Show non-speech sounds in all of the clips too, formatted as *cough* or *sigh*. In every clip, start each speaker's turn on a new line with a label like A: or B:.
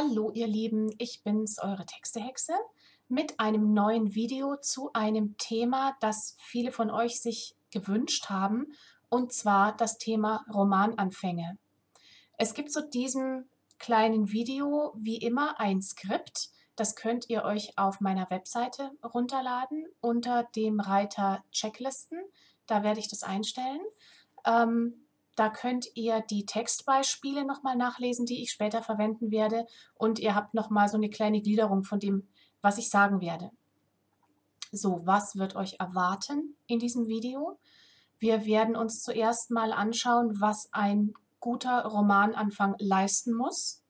A: Hallo ihr Lieben, ich bin's, eure Textehexe, mit einem neuen Video zu einem Thema, das viele von euch sich gewünscht haben, und zwar das Thema Romananfänge. Es gibt zu diesem kleinen Video wie immer ein Skript, das könnt ihr euch auf meiner Webseite runterladen unter dem Reiter Checklisten. Da werde ich das einstellen. Ähm, da könnt ihr die Textbeispiele nochmal nachlesen, die ich später verwenden werde. Und ihr habt nochmal so eine kleine Gliederung von dem, was ich sagen werde. So, was wird euch erwarten in diesem Video? Wir werden uns zuerst mal anschauen, was ein guter Romananfang leisten muss.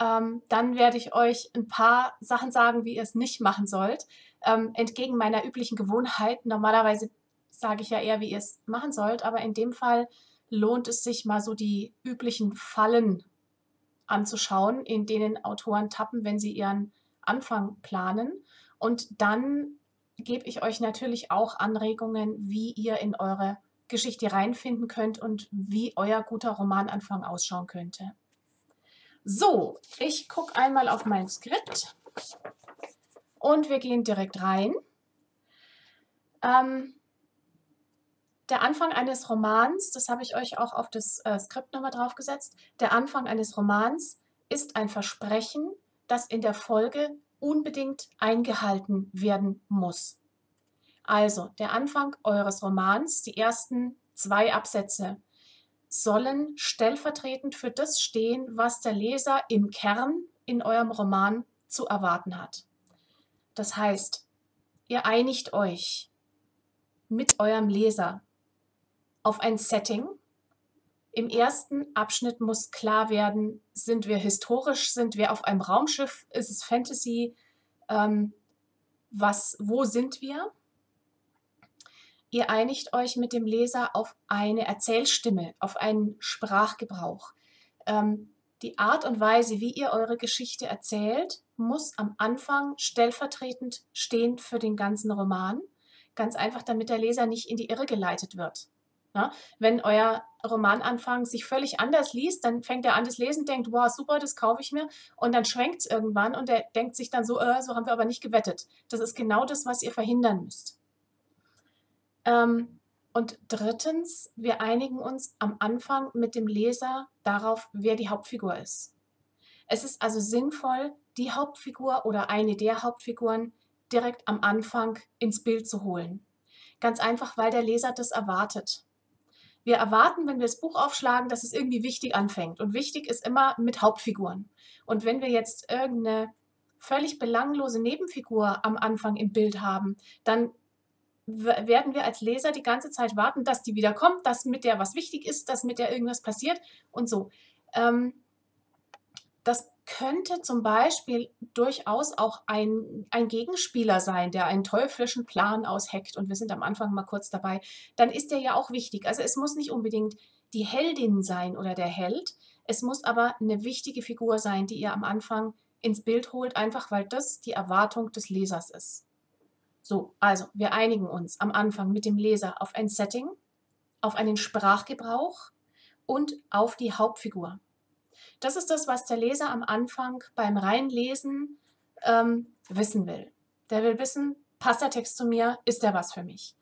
A: Ähm, dann werde ich euch ein paar Sachen sagen, wie ihr es nicht machen sollt. Ähm, entgegen meiner üblichen Gewohnheit. Normalerweise sage ich ja eher, wie ihr es machen sollt, aber in dem Fall lohnt es sich mal so die üblichen Fallen anzuschauen, in denen Autoren tappen, wenn sie ihren Anfang planen. Und dann gebe ich euch natürlich auch Anregungen, wie ihr in eure Geschichte reinfinden könnt und wie euer guter Romananfang ausschauen könnte. So, ich gucke einmal auf mein Skript und wir gehen direkt rein. Ähm, der Anfang eines Romans, das habe ich euch auch auf das äh, Skript nochmal draufgesetzt, der Anfang eines Romans ist ein Versprechen, das in der Folge unbedingt eingehalten werden muss. Also, der Anfang eures Romans, die ersten zwei Absätze, sollen stellvertretend für das stehen, was der Leser im Kern in eurem Roman zu erwarten hat. Das heißt, ihr einigt euch mit eurem Leser auf ein Setting. Im ersten Abschnitt muss klar werden, sind wir historisch, sind wir auf einem Raumschiff, ist es Fantasy, ähm, was, wo sind wir? Ihr einigt euch mit dem Leser auf eine Erzählstimme, auf einen Sprachgebrauch. Ähm, die Art und Weise, wie ihr eure Geschichte erzählt, muss am Anfang stellvertretend stehen für den ganzen Roman. Ganz einfach, damit der Leser nicht in die Irre geleitet wird. Ja, wenn euer Romananfang sich völlig anders liest, dann fängt er an das Lesen, denkt, wow, super, das kaufe ich mir. Und dann schwenkt es irgendwann und er denkt sich dann so, äh, so haben wir aber nicht gewettet. Das ist genau das, was ihr verhindern müsst. Ähm, und drittens, wir einigen uns am Anfang mit dem Leser darauf, wer die Hauptfigur ist. Es ist also sinnvoll, die Hauptfigur oder eine der Hauptfiguren direkt am Anfang ins Bild zu holen. Ganz einfach, weil der Leser das erwartet. Wir erwarten, wenn wir das Buch aufschlagen, dass es irgendwie wichtig anfängt. Und wichtig ist immer mit Hauptfiguren. Und wenn wir jetzt irgendeine völlig belanglose Nebenfigur am Anfang im Bild haben, dann werden wir als Leser die ganze Zeit warten, dass die wieder kommt, dass mit der was wichtig ist, dass mit der irgendwas passiert und so. Ähm, das könnte zum Beispiel durchaus auch ein, ein Gegenspieler sein, der einen teuflischen Plan ausheckt und wir sind am Anfang mal kurz dabei, dann ist der ja auch wichtig. Also es muss nicht unbedingt die Heldin sein oder der Held, es muss aber eine wichtige Figur sein, die ihr am Anfang ins Bild holt, einfach weil das die Erwartung des Lesers ist. So, also wir einigen uns am Anfang mit dem Leser auf ein Setting, auf einen Sprachgebrauch und auf die Hauptfigur. Das ist das, was der Leser am Anfang beim Reinlesen ähm, wissen will. Der will wissen, passt der Text zu mir, ist der was für mich?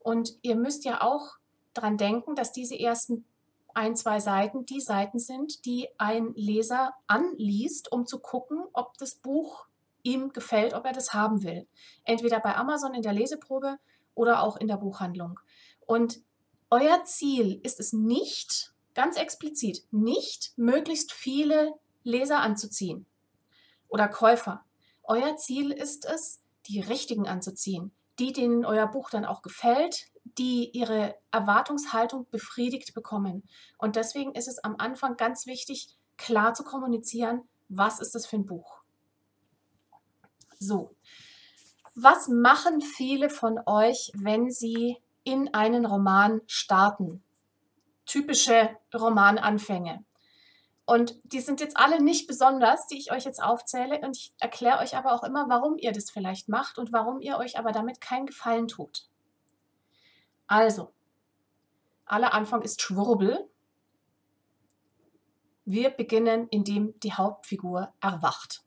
A: Und ihr müsst ja auch daran denken, dass diese ersten ein, zwei Seiten die Seiten sind, die ein Leser anliest, um zu gucken, ob das Buch ihm gefällt, ob er das haben will. Entweder bei Amazon in der Leseprobe oder auch in der Buchhandlung. Und euer Ziel ist es nicht, ganz explizit nicht möglichst viele Leser anzuziehen oder Käufer. Euer Ziel ist es, die richtigen anzuziehen, die, denen euer Buch dann auch gefällt, die ihre Erwartungshaltung befriedigt bekommen. Und deswegen ist es am Anfang ganz wichtig, klar zu kommunizieren, was ist das für ein Buch. So, was machen viele von euch, wenn sie in einen Roman starten? Typische Romananfänge. Und die sind jetzt alle nicht besonders, die ich euch jetzt aufzähle. Und ich erkläre euch aber auch immer, warum ihr das vielleicht macht und warum ihr euch aber damit keinen Gefallen tut. Also, aller Anfang ist Schwurbel. Wir beginnen, indem die Hauptfigur erwacht.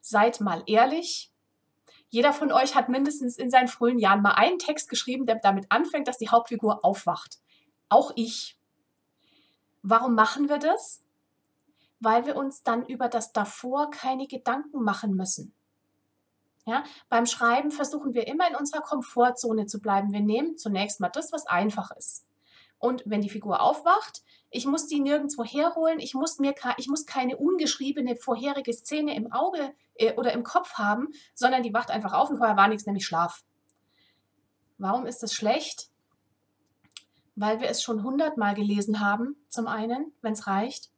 A: Seid mal ehrlich. Jeder von euch hat mindestens in seinen frühen Jahren mal einen Text geschrieben, der damit anfängt, dass die Hauptfigur aufwacht. Auch ich. Warum machen wir das? Weil wir uns dann über das davor keine Gedanken machen müssen. Ja, beim Schreiben versuchen wir immer in unserer Komfortzone zu bleiben. Wir nehmen zunächst mal das, was einfach ist. Und wenn die Figur aufwacht, ich muss die nirgendwo herholen, ich muss, mir, ich muss keine ungeschriebene vorherige Szene im Auge äh, oder im Kopf haben, sondern die wacht einfach auf und vorher war nichts, nämlich Schlaf. Warum ist das schlecht? Weil wir es schon hundertmal gelesen haben, zum einen, wenn es reicht.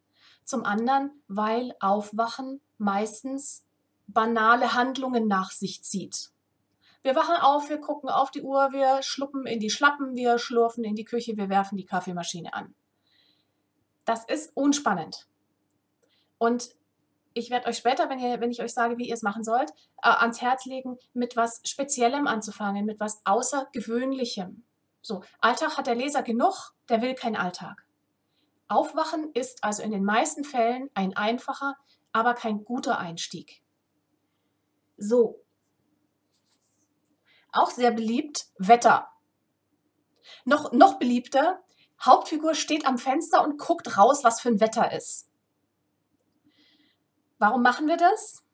A: Zum anderen, weil Aufwachen meistens banale Handlungen nach sich zieht. Wir wachen auf, wir gucken auf die Uhr, wir schluppen in die Schlappen, wir schlurfen in die Küche, wir werfen die Kaffeemaschine an. Das ist unspannend. Und ich werde euch später, wenn, ihr, wenn ich euch sage, wie ihr es machen sollt, äh, ans Herz legen, mit was Speziellem anzufangen, mit was Außergewöhnlichem. So, Alltag hat der Leser genug, der will keinen Alltag. Aufwachen ist also in den meisten Fällen ein einfacher, aber kein guter Einstieg. So. Auch sehr beliebt, Wetter. Noch, noch beliebter, Hauptfigur steht am Fenster und guckt raus, was für ein Wetter ist. Warum machen wir das?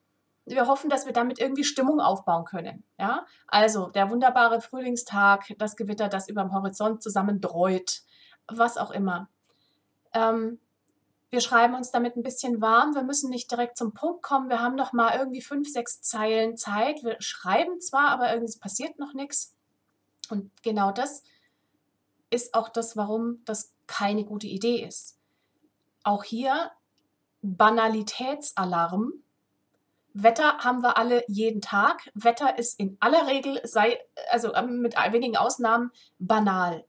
A: Wir hoffen, dass wir damit irgendwie Stimmung aufbauen können. Ja? Also der wunderbare Frühlingstag, das Gewitter, das über dem Horizont zusammendreut, was auch immer. Ähm, wir schreiben uns damit ein bisschen warm. Wir müssen nicht direkt zum Punkt kommen. Wir haben noch mal irgendwie fünf, sechs Zeilen Zeit. Wir schreiben zwar, aber irgendwie passiert noch nichts. Und genau das ist auch das, warum das keine gute Idee ist. Auch hier Banalitätsalarm. Wetter haben wir alle jeden Tag. Wetter ist in aller Regel, sei, also ähm, mit wenigen Ausnahmen, banal.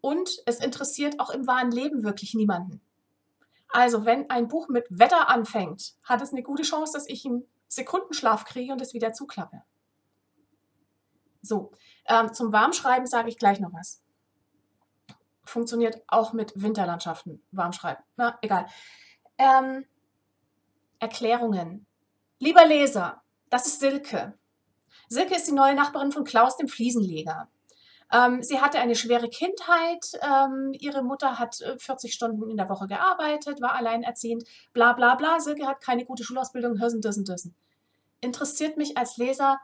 A: Und es interessiert auch im wahren Leben wirklich niemanden. Also, wenn ein Buch mit Wetter anfängt, hat es eine gute Chance, dass ich einen Sekundenschlaf kriege und es wieder zuklappe. So, ähm, zum Warmschreiben sage ich gleich noch was. Funktioniert auch mit Winterlandschaften, Warmschreiben. Na, egal. Ähm, Erklärungen. Lieber Leser, das ist Silke. Silke ist die neue Nachbarin von Klaus, dem Fliesenleger. Ähm, sie hatte eine schwere Kindheit. Ähm, ihre Mutter hat 40 äh, Stunden in der Woche gearbeitet, war alleinerziehend, bla bla bla. Silke hat keine gute Schulausbildung, hörsen, düssen, düssen. Interessiert mich als Leser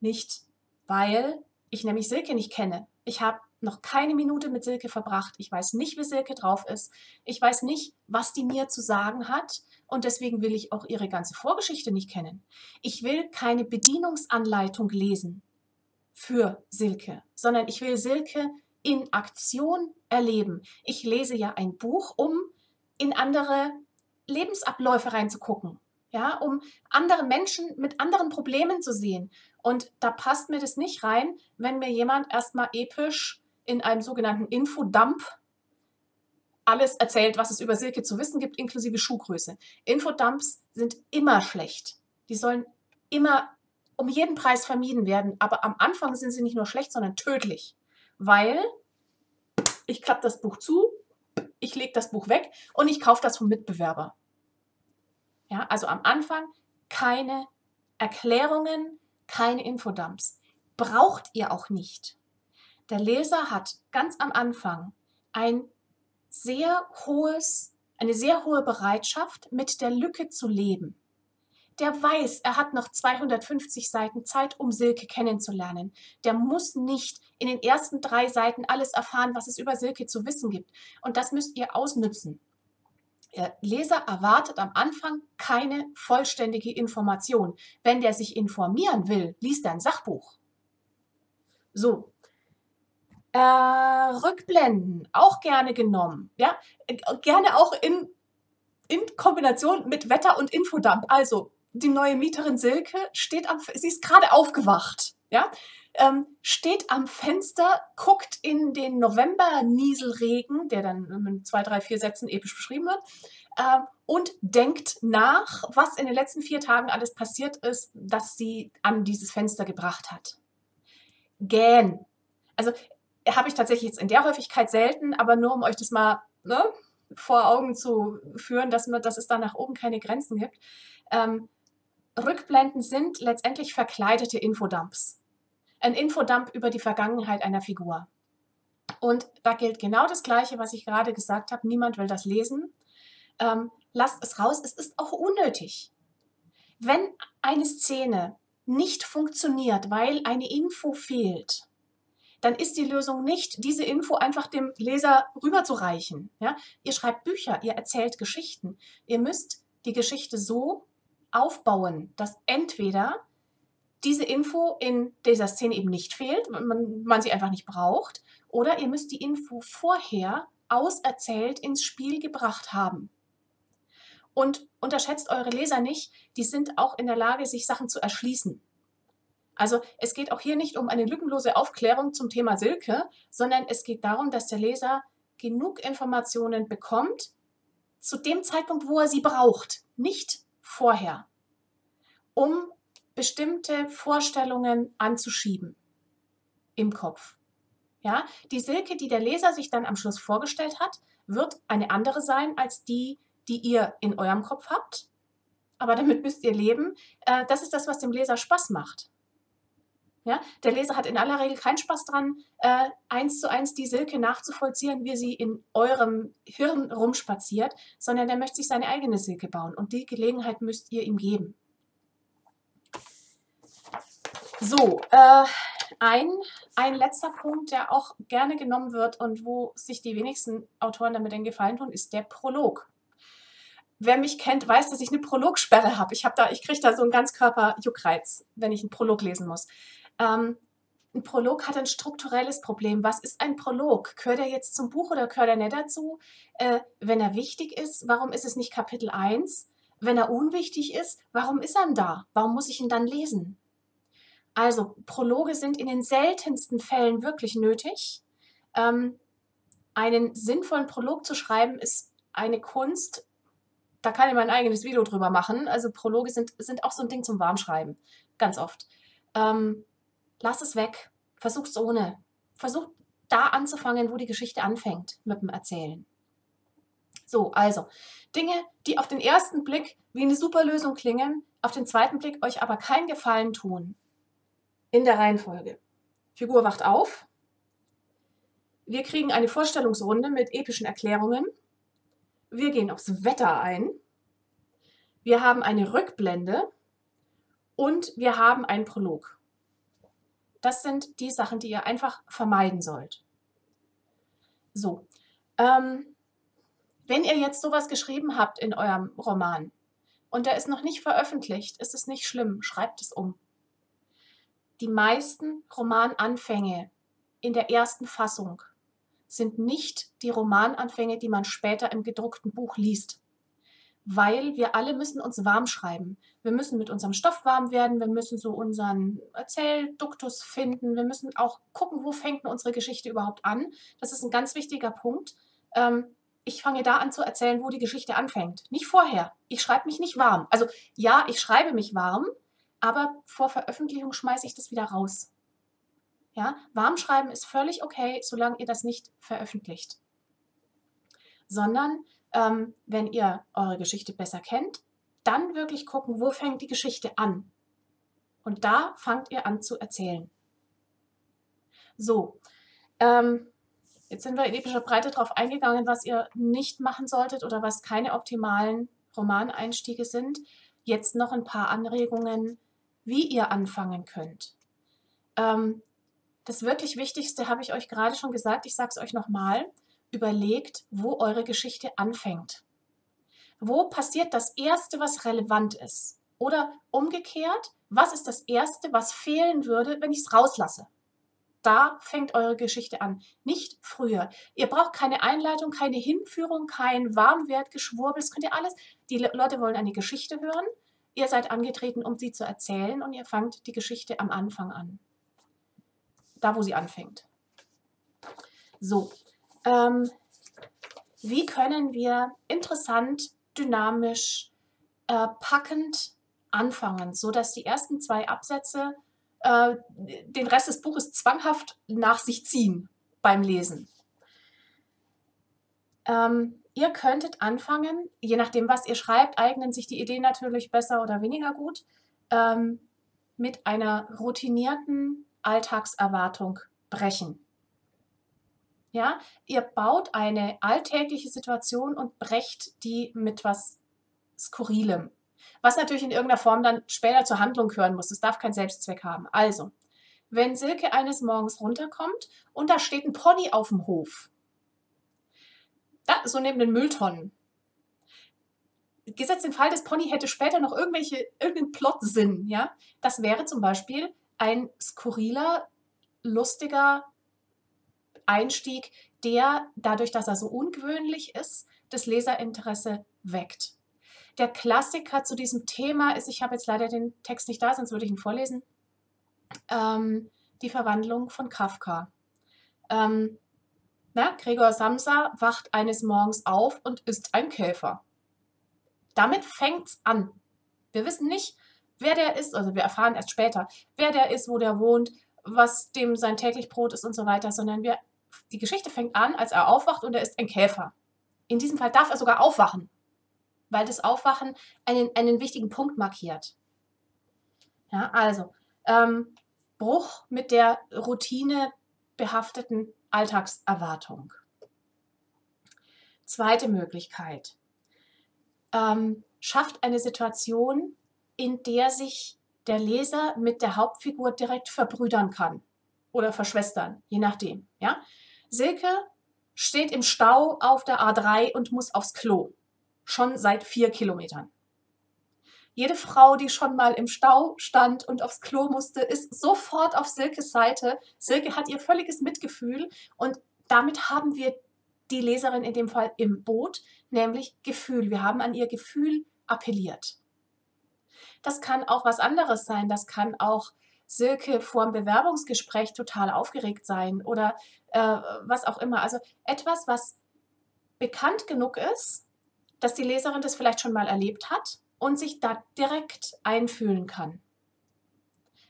A: nicht, weil ich nämlich Silke nicht kenne. Ich habe noch keine Minute mit Silke verbracht. Ich weiß nicht, wie Silke drauf ist. Ich weiß nicht, was die mir zu sagen hat. Und deswegen will ich auch ihre ganze Vorgeschichte nicht kennen. Ich will keine Bedienungsanleitung lesen für Silke, sondern ich will Silke in Aktion erleben. Ich lese ja ein Buch, um in andere Lebensabläufe reinzugucken, ja, um andere Menschen mit anderen Problemen zu sehen. Und da passt mir das nicht rein, wenn mir jemand erstmal episch in einem sogenannten Infodump alles erzählt, was es über Silke zu wissen gibt, inklusive Schuhgröße. Infodumps sind immer schlecht. Die sollen immer um jeden Preis vermieden werden. Aber am Anfang sind sie nicht nur schlecht, sondern tödlich. Weil ich klappe das Buch zu, ich lege das Buch weg und ich kaufe das vom Mitbewerber. Ja, also am Anfang keine Erklärungen, keine Infodumps. Braucht ihr auch nicht. Der Leser hat ganz am Anfang ein sehr hohes, eine sehr hohe Bereitschaft, mit der Lücke zu leben der weiß, er hat noch 250 Seiten Zeit, um Silke kennenzulernen. Der muss nicht in den ersten drei Seiten alles erfahren, was es über Silke zu wissen gibt. Und das müsst ihr ausnützen. Der Leser erwartet am Anfang keine vollständige Information. Wenn der sich informieren will, liest er ein Sachbuch. So. Äh, Rückblenden, auch gerne genommen. Ja, gerne auch in, in Kombination mit Wetter und Infodump. Also die neue Mieterin Silke steht am, sie ist gerade aufgewacht, ja, ähm, steht am Fenster, guckt in den November-Nieselregen, der dann in zwei, drei, vier Sätzen episch beschrieben wird, äh, und denkt nach, was in den letzten vier Tagen alles passiert ist, das sie an dieses Fenster gebracht hat. Gähn. Also habe ich tatsächlich jetzt in der Häufigkeit selten, aber nur um euch das mal ne, vor Augen zu führen, dass, man, dass es da nach oben keine Grenzen gibt. Ähm, Rückblenden sind letztendlich verkleidete Infodumps. Ein Infodump über die Vergangenheit einer Figur. Und da gilt genau das Gleiche, was ich gerade gesagt habe. Niemand will das lesen. Ähm, lasst es raus. Es ist auch unnötig. Wenn eine Szene nicht funktioniert, weil eine Info fehlt, dann ist die Lösung nicht, diese Info einfach dem Leser rüberzureichen. Ja? Ihr schreibt Bücher, ihr erzählt Geschichten. Ihr müsst die Geschichte so aufbauen, dass entweder diese Info in dieser Szene eben nicht fehlt, man, man sie einfach nicht braucht, oder ihr müsst die Info vorher auserzählt ins Spiel gebracht haben. Und unterschätzt eure Leser nicht, die sind auch in der Lage, sich Sachen zu erschließen. Also es geht auch hier nicht um eine lückenlose Aufklärung zum Thema Silke, sondern es geht darum, dass der Leser genug Informationen bekommt zu dem Zeitpunkt, wo er sie braucht, nicht vorher, um bestimmte Vorstellungen anzuschieben im Kopf. Ja, die Silke, die der Leser sich dann am Schluss vorgestellt hat, wird eine andere sein als die, die ihr in eurem Kopf habt. Aber damit müsst ihr leben. Äh, das ist das, was dem Leser Spaß macht. Ja, der Leser hat in aller Regel keinen Spaß dran, äh, eins zu eins die Silke nachzuvollziehen, wie sie in eurem Hirn rumspaziert, sondern der möchte sich seine eigene Silke bauen und die Gelegenheit müsst ihr ihm geben. So, äh, ein, ein letzter Punkt, der auch gerne genommen wird und wo sich die wenigsten Autoren damit den Gefallen tun, ist der Prolog wer mich kennt, weiß, dass ich eine Prologsperre habe. Ich, hab da, ich kriege da so einen Ganzkörper-Juckreiz, wenn ich einen Prolog lesen muss. Ähm, ein Prolog hat ein strukturelles Problem. Was ist ein Prolog? Gehört er jetzt zum Buch oder gehört er nicht dazu? Äh, wenn er wichtig ist, warum ist es nicht Kapitel 1? Wenn er unwichtig ist, warum ist er denn da? Warum muss ich ihn dann lesen? Also, Prologe sind in den seltensten Fällen wirklich nötig. Ähm, einen sinnvollen Prolog zu schreiben, ist eine Kunst, da kann ich mein eigenes Video drüber machen. Also Prologe sind, sind auch so ein Ding zum Warmschreiben. Ganz oft. Ähm, lass es weg. Versuch es ohne. Versuch da anzufangen, wo die Geschichte anfängt mit dem Erzählen. So, also Dinge, die auf den ersten Blick wie eine super Lösung klingen, auf den zweiten Blick euch aber keinen Gefallen tun. In der Reihenfolge. Figur wacht auf. Wir kriegen eine Vorstellungsrunde mit epischen Erklärungen. Wir gehen aufs Wetter ein. Wir haben eine Rückblende und wir haben einen Prolog. Das sind die Sachen, die ihr einfach vermeiden sollt. So, ähm, wenn ihr jetzt sowas geschrieben habt in eurem Roman und der ist noch nicht veröffentlicht, ist es nicht schlimm, schreibt es um. Die meisten Romananfänge in der ersten Fassung sind nicht die Romananfänge, die man später im gedruckten Buch liest. Weil wir alle müssen uns warm schreiben. Wir müssen mit unserem Stoff warm werden, wir müssen so unseren Erzählduktus finden, wir müssen auch gucken, wo fängt unsere Geschichte überhaupt an. Das ist ein ganz wichtiger Punkt. Ähm, ich fange da an zu erzählen, wo die Geschichte anfängt. Nicht vorher. Ich schreibe mich nicht warm. Also ja, ich schreibe mich warm, aber vor Veröffentlichung schmeiße ich das wieder raus. Ja, Warmschreiben ist völlig okay, solange ihr das nicht veröffentlicht. Sondern ähm, wenn ihr eure Geschichte besser kennt, dann wirklich gucken, wo fängt die Geschichte an. Und da fangt ihr an zu erzählen. So, ähm, jetzt sind wir in epischer Breite darauf eingegangen, was ihr nicht machen solltet oder was keine optimalen Romaneinstiege sind. Jetzt noch ein paar Anregungen, wie ihr anfangen könnt. Ähm, das wirklich Wichtigste habe ich euch gerade schon gesagt, ich sage es euch nochmal. Überlegt, wo eure Geschichte anfängt. Wo passiert das Erste, was relevant ist? Oder umgekehrt, was ist das Erste, was fehlen würde, wenn ich es rauslasse? Da fängt eure Geschichte an, nicht früher. Ihr braucht keine Einleitung, keine Hinführung, kein Warmwertgeschwurbel, das könnt ihr alles. Die Leute wollen eine Geschichte hören. Ihr seid angetreten, um sie zu erzählen und ihr fangt die Geschichte am Anfang an da wo sie anfängt. So, ähm, wie können wir interessant, dynamisch, äh, packend anfangen, sodass die ersten zwei Absätze äh, den Rest des Buches zwanghaft nach sich ziehen beim Lesen. Ähm, ihr könntet anfangen, je nachdem, was ihr schreibt, eignen sich die Ideen natürlich besser oder weniger gut, ähm, mit einer routinierten Alltagserwartung brechen. Ja, ihr baut eine alltägliche Situation und brecht die mit was Skurrilem. Was natürlich in irgendeiner Form dann später zur Handlung gehören muss. Es darf keinen Selbstzweck haben. Also, wenn Silke eines Morgens runterkommt und da steht ein Pony auf dem Hof. Ja, so neben den Mülltonnen. Gesetzt den Fall, das Pony hätte später noch irgendwelche, irgendeinen Plotsinn, ja. Das wäre zum Beispiel ein skurriler, lustiger Einstieg, der dadurch, dass er so ungewöhnlich ist, das Leserinteresse weckt. Der Klassiker zu diesem Thema ist, ich habe jetzt leider den Text nicht da, sonst würde ich ihn vorlesen, ähm, die Verwandlung von Kafka. Ähm, na, Gregor Samsa wacht eines Morgens auf und ist ein Käfer. Damit fängt es an. Wir wissen nicht, wer der ist, also wir erfahren erst später, wer der ist, wo der wohnt, was dem sein täglich Brot ist und so weiter, sondern wir, die Geschichte fängt an, als er aufwacht und er ist ein Käfer. In diesem Fall darf er sogar aufwachen, weil das Aufwachen einen, einen wichtigen Punkt markiert. Ja, also, ähm, Bruch mit der Routine behafteten Alltagserwartung. Zweite Möglichkeit. Ähm, schafft eine Situation, in der sich der Leser mit der Hauptfigur direkt verbrüdern kann oder verschwestern, je nachdem. Ja? Silke steht im Stau auf der A3 und muss aufs Klo. Schon seit vier Kilometern. Jede Frau, die schon mal im Stau stand und aufs Klo musste, ist sofort auf Silkes Seite. Silke hat ihr völliges Mitgefühl und damit haben wir die Leserin in dem Fall im Boot, nämlich Gefühl. Wir haben an ihr Gefühl appelliert. Das kann auch was anderes sein. Das kann auch Silke vor dem Bewerbungsgespräch total aufgeregt sein oder äh, was auch immer. Also etwas, was bekannt genug ist, dass die Leserin das vielleicht schon mal erlebt hat und sich da direkt einfühlen kann.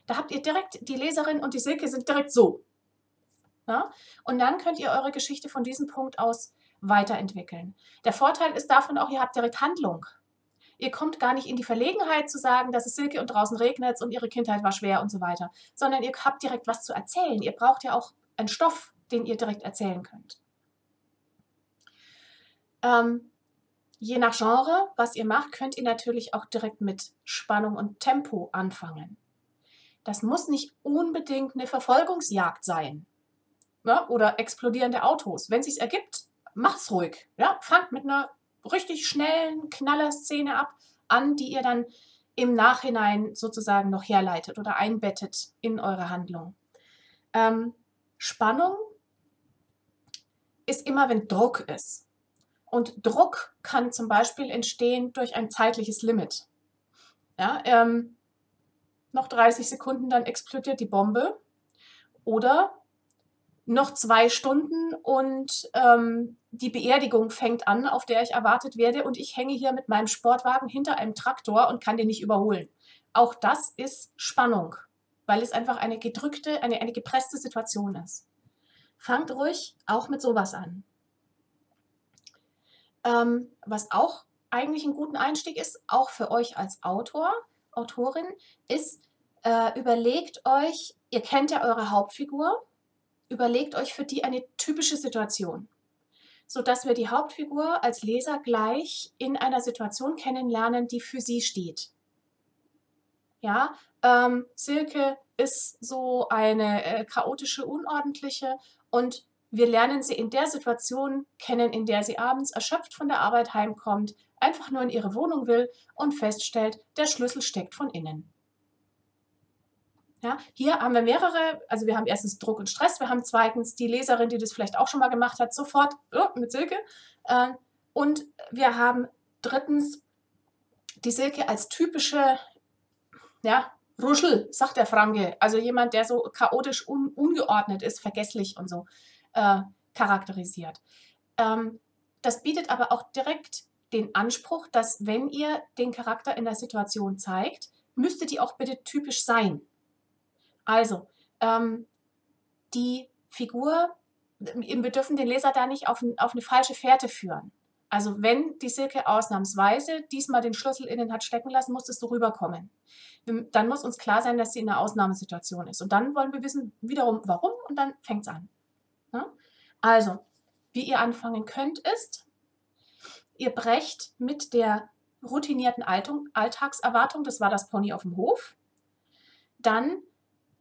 A: Da habt ihr direkt, die Leserin und die Silke sind direkt so. Ja? Und dann könnt ihr eure Geschichte von diesem Punkt aus weiterentwickeln. Der Vorteil ist davon auch, ihr habt direkt Handlung. Ihr kommt gar nicht in die Verlegenheit zu sagen, dass es Silke und draußen regnet und ihre Kindheit war schwer und so weiter, sondern ihr habt direkt was zu erzählen. Ihr braucht ja auch einen Stoff, den ihr direkt erzählen könnt. Ähm, Je nach Genre, was ihr macht, könnt ihr natürlich auch direkt mit Spannung und Tempo anfangen. Das muss nicht unbedingt eine Verfolgungsjagd sein ja, oder explodierende Autos. Wenn es sich ergibt, macht's ruhig. Ja, fangt mit einer richtig schnellen Knallerszene ab an, die ihr dann im Nachhinein sozusagen noch herleitet oder einbettet in eure Handlung. Ähm, Spannung ist immer, wenn Druck ist. Und Druck kann zum Beispiel entstehen durch ein zeitliches Limit. Ja, ähm, noch 30 Sekunden, dann explodiert die Bombe. Oder noch zwei Stunden und ähm, die Beerdigung fängt an, auf der ich erwartet werde und ich hänge hier mit meinem Sportwagen hinter einem Traktor und kann den nicht überholen. Auch das ist Spannung, weil es einfach eine gedrückte, eine, eine gepresste Situation ist. Fangt ruhig auch mit sowas an. Ähm, was auch eigentlich ein guter Einstieg ist, auch für euch als Autor, Autorin, ist, äh, überlegt euch, ihr kennt ja eure Hauptfigur, überlegt euch für die eine typische Situation, sodass wir die Hauptfigur als Leser gleich in einer Situation kennenlernen, die für sie steht. Ja, ähm, Silke ist so eine äh, chaotische, unordentliche und wir lernen sie in der Situation kennen, in der sie abends erschöpft von der Arbeit heimkommt, einfach nur in ihre Wohnung will und feststellt, der Schlüssel steckt von innen. Ja, hier haben wir mehrere, also wir haben erstens Druck und Stress, wir haben zweitens die Leserin, die das vielleicht auch schon mal gemacht hat, sofort oh, mit Silke. Äh, und wir haben drittens die Silke als typische, ja, Ruschel, sagt der Franke. Also jemand, der so chaotisch un ungeordnet ist, vergesslich und so äh, charakterisiert. Ähm, das bietet aber auch direkt den Anspruch, dass wenn ihr den Charakter in der Situation zeigt, müsste die auch bitte typisch sein. Also, ähm, die Figur, wir dürfen den Leser da nicht auf, auf eine falsche Fährte führen. Also wenn die Silke ausnahmsweise diesmal den Schlüssel innen hat stecken lassen, muss es so rüberkommen. Dann muss uns klar sein, dass sie in einer Ausnahmesituation ist. Und dann wollen wir wissen wiederum, warum und dann fängt es an. Ja? Also, wie ihr anfangen könnt, ist, ihr brecht mit der routinierten Alltagserwartung, das war das Pony auf dem Hof, dann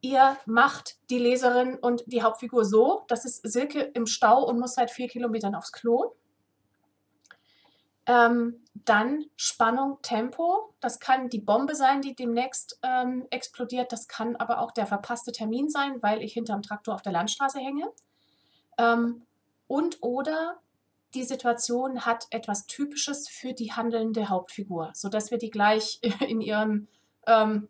A: ihr macht die Leserin und die Hauptfigur so, das ist Silke im Stau und muss seit vier Kilometern aufs Klo. Ähm, dann Spannung, Tempo. Das kann die Bombe sein, die demnächst ähm, explodiert. Das kann aber auch der verpasste Termin sein, weil ich hinterm Traktor auf der Landstraße hänge. Ähm, und oder die Situation hat etwas Typisches für die handelnde Hauptfigur, sodass wir die gleich *laughs* in ihrem ähm,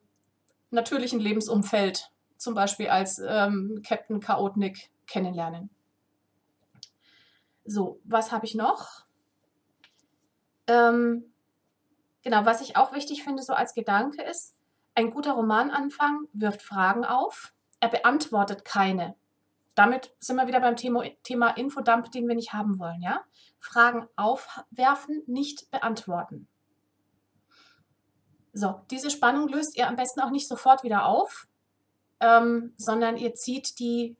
A: natürlichen Lebensumfeld, zum Beispiel als ähm, Captain Chaotnik, kennenlernen. So, was habe ich noch? Ähm, genau, was ich auch wichtig finde, so als Gedanke ist, ein guter Romananfang wirft Fragen auf, er beantwortet keine. Damit sind wir wieder beim Thema, Thema Infodump, den wir nicht haben wollen. Ja? Fragen aufwerfen, nicht beantworten. So, diese Spannung löst ihr am besten auch nicht sofort wieder auf, ähm, sondern ihr zieht die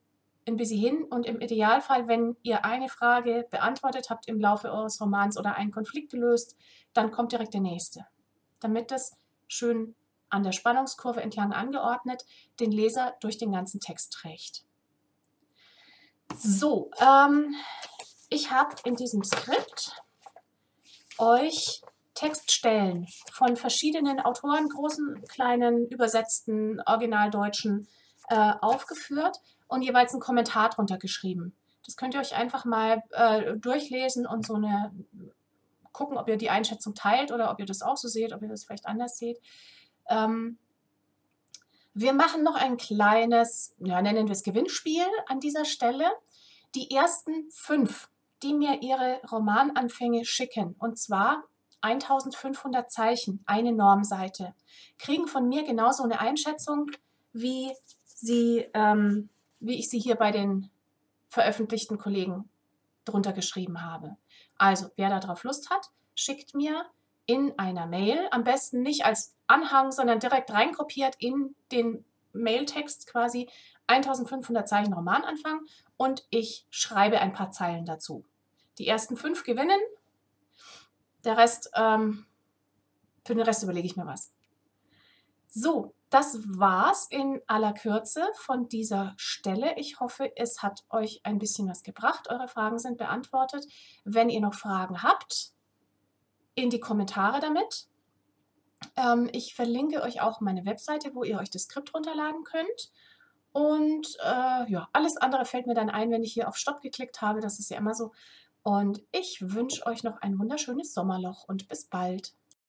A: ein bisschen hin und im Idealfall, wenn ihr eine Frage beantwortet habt im Laufe eures Romans oder einen Konflikt gelöst, dann kommt direkt der nächste. Damit das schön an der Spannungskurve entlang angeordnet den Leser durch den ganzen Text trägt. So, ähm, ich habe in diesem Skript euch Textstellen von verschiedenen Autoren, großen, kleinen, übersetzten, originaldeutschen, äh, aufgeführt und jeweils einen Kommentar drunter geschrieben. Das könnt ihr euch einfach mal äh, durchlesen und so eine gucken, ob ihr die Einschätzung teilt oder ob ihr das auch so seht, ob ihr das vielleicht anders seht. Ähm, wir machen noch ein kleines, ja, nennen wir es Gewinnspiel an dieser Stelle. Die ersten fünf, die mir ihre Romananfänge schicken, und zwar 1500 Zeichen, eine Normseite, kriegen von mir genauso eine Einschätzung, wie, sie, ähm, wie ich sie hier bei den veröffentlichten Kollegen drunter geschrieben habe. Also, wer darauf Lust hat, schickt mir in einer Mail, am besten nicht als Anhang, sondern direkt reinkopiert in den Mailtext quasi 1500 Zeichen Romananfang und ich schreibe ein paar Zeilen dazu. Die ersten fünf gewinnen, der Rest, ähm, für den Rest überlege ich mir was. So, das war's in aller Kürze von dieser Stelle. Ich hoffe, es hat euch ein bisschen was gebracht. Eure Fragen sind beantwortet. Wenn ihr noch Fragen habt, in die Kommentare damit. Ähm, ich verlinke euch auch meine Webseite, wo ihr euch das Skript runterladen könnt. Und äh, ja, alles andere fällt mir dann ein, wenn ich hier auf Stopp geklickt habe. Das ist ja immer so. Und ich wünsche euch noch ein wunderschönes Sommerloch und bis bald.